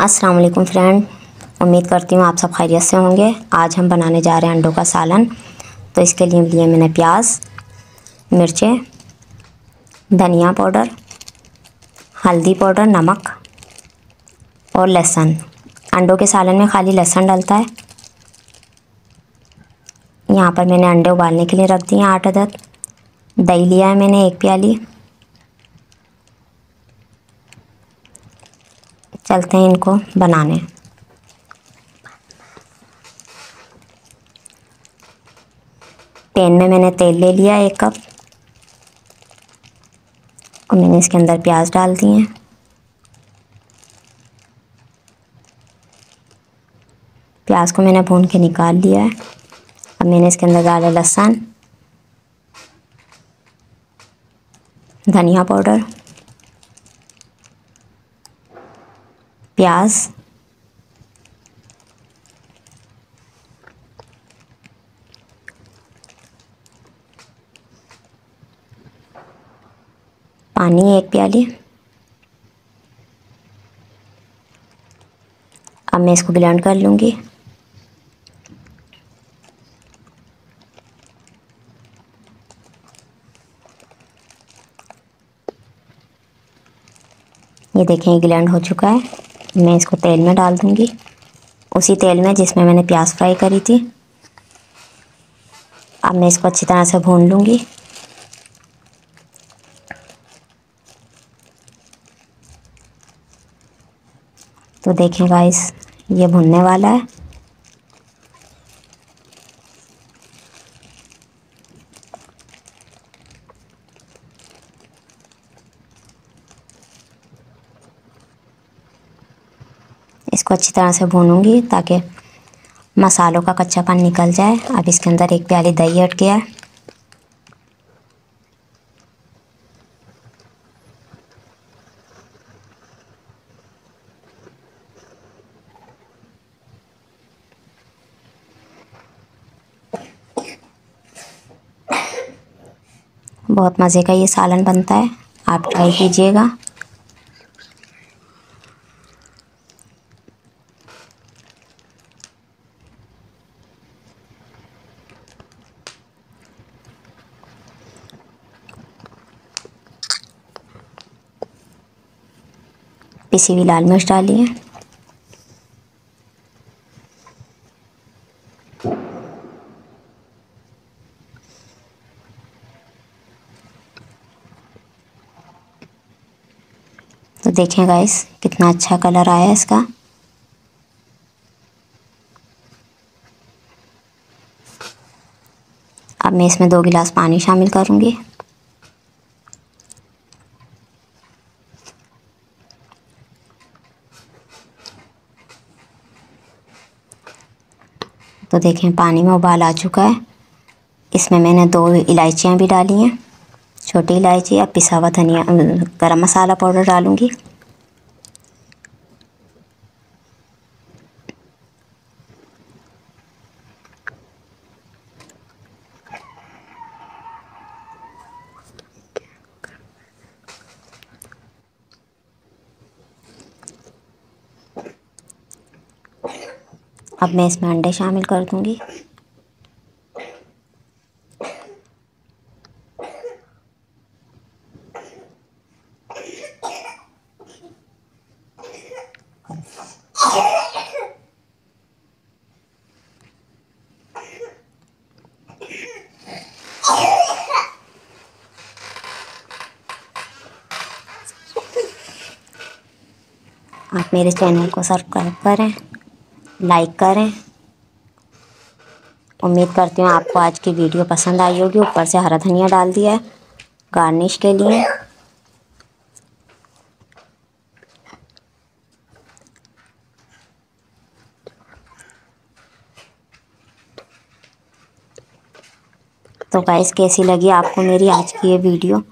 अस्सलाम फ्रेंड, उम्मीद करती हूँ आप सब खैरियत से होंगे। आज हम बनाने जा रहे हैं अंडों का सालन। तो इसके लिए लिए मैंने प्याज, मिर्चें, धनिया पाउडर, हल्दी पाउडर, नमक और लहसुन। अंडों के सालन में खाली लहसुन डलता है। यहाँ पर मैंने अंडे उबालने के लिए रख दिए आठ अदद। दही लिया है मैंने, एक प्याली। चलते हैं इनको बनाने। पैन में मैंने तेल ले लिया एक कप। और मैंने इसके अंदर प्याज डाल दिए हैं। प्याज को मैंने भून के निकाल लिया है। अब मैंने इसके अंदर डाला लहसुन धनिया पाउडर प्याज पानी एक प्याली अब मैं इसको ब्लेंड कर लूँगी ये देखें ग्लैंड हो चुका है। मैं इसको तेल में डाल दूँगी। उसी तेल में जिसमें मैंने प्याज फ्राई करी थी। अब मैं इसको अच्छी तरह से भून लूँगी। तो देखें गाइस ये भुनने वाला है। इसको अच्छी तरह से भूनूँगी ताकि मसालों का कच्चापन निकल जाए। अब इसके अंदर एक प्याली दही हट गया बहुत मज़े का ये सालन बनता है। आप ट्राई कीजिएगा। पिसी हुई लाल मिर्च डाली है। तो देखें गाइस कितना अच्छा कलर आया इसका। अब मैं इसमें दो गिलास पानी शामिल करूँगी। तो देखें, पानी में उबाल आ चुका है। इसमें मैंने दो इलायचियाँ भी डाली हैं। छोटी इलायची या पिसा हुआ धनिया गरम मसाला पाउडर डालूँगी। अब मैं इसमें अंडे शामिल कर दूँगी। आप मेरे चैनल को सब्सक्राइब करें। लाइक करें। उम्मीद करती हूँ आपको आज की वीडियो पसंद आई होगी। ऊपर से हरा धनिया डाल दिया है गार्निश के लिए। तो गाइस, कैसी लगी आपको मेरी आज की ये वीडियो?